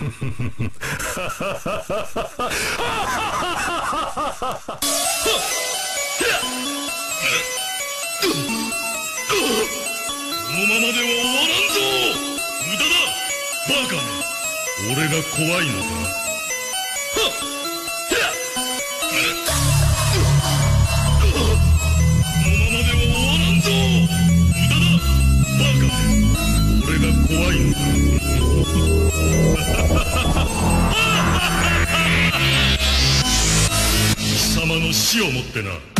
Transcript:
このままでは終わらんぞ無駄だバカめ俺が怖いのかはっをもってな。